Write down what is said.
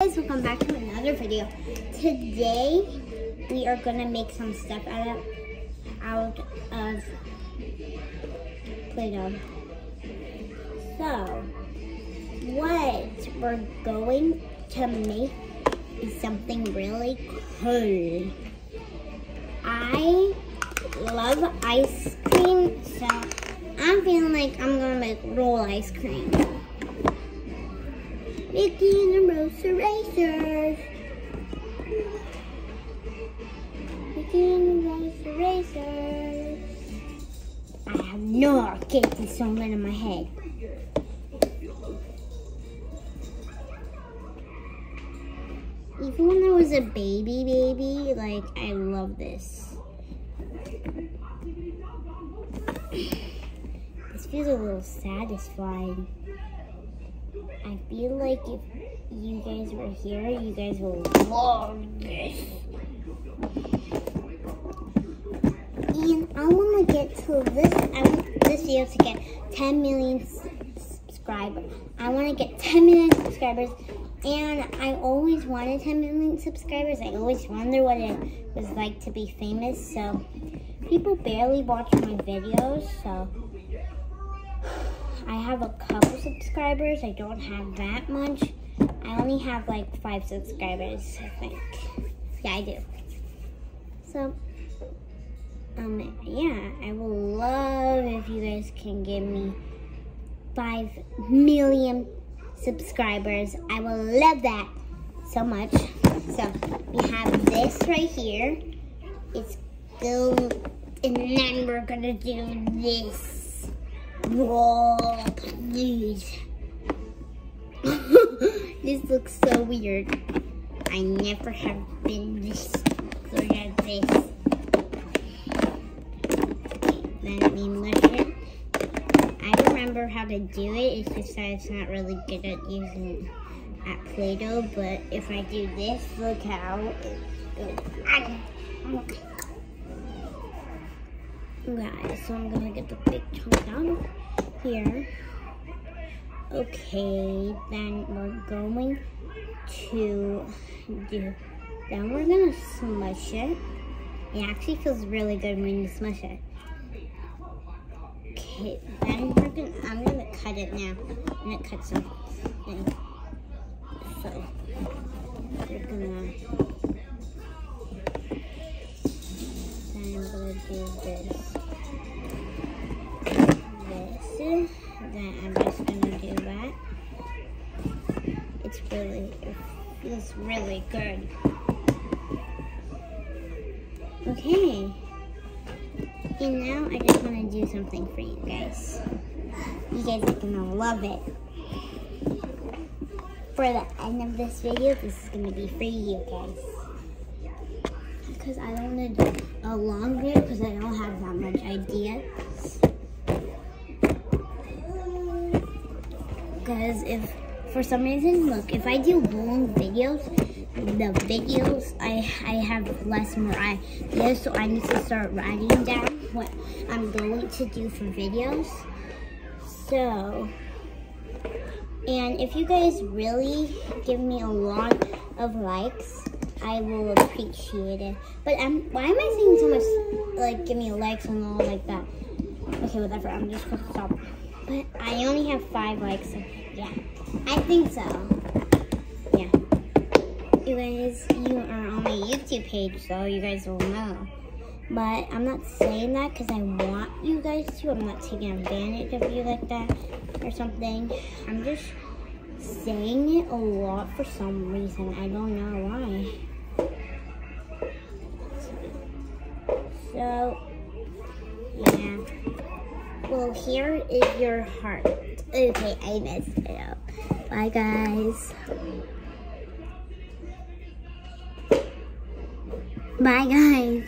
guys, welcome back to another video. Today, we are gonna make some stuff out of, out of Play-Doh. So, what we're going to make is something really cool. I love ice cream, so I'm feeling like I'm gonna make roll ice cream. Mickey and the Roadster Racers. Mickey and the Roadster Racers. I have no this song went in my head. Even when I was a baby baby, like, I love this. This feels a little satisfying. I feel like if you guys were here, you guys will love this. And I want to get to this, I want this video to get 10 million subscribers. I want to get 10 million subscribers. And I always wanted 10 million subscribers. I always wonder what it was like to be famous. So people barely watch my videos. So I have a couple subscribers. I don't have that much. I only have like five subscribers, I think. Yeah, I do. So, um, yeah, I will love if you guys can give me five million subscribers. I will love that so much. So, we have this right here. It's gold, And then we're gonna do this. Whoa, please. this looks so weird. I never have been this good at this. Let me look it. I remember how to do it. It's just that it's not really good at using at Play-Doh. But if I do this, look how it goes. Guys, so I'm gonna get the big chunk out of here. Okay, then we're going to do, then we're gonna smush it. It actually feels really good when you smush it. Okay, then we're gonna, I'm gonna cut it now. I'm gonna cut some. Feels really good. Okay. And now I just want to do something for you guys. You guys are gonna love it. For the end of this video, this is gonna be for you guys. Because I don't want to do a long video because I don't have that much ideas. Because if, for some reason, look, if I do long videos, the videos, I, I have less more ideas, so I need to start writing down what I'm going to do for videos. So, and if you guys really give me a lot of likes, I will appreciate it. But um, why am I saying so much, like, give me likes and all like that? Okay, whatever, I'm just gonna stop. But I only have five likes, yeah, I think so. Yeah. You guys, you are on my YouTube page, so you guys will know. But I'm not saying that because I want you guys to. I'm not taking advantage of you like that or something. I'm just saying it a lot for some reason. I don't know why. So. Well, here is your heart. Okay, I messed it up. Bye, guys. Bye, guys.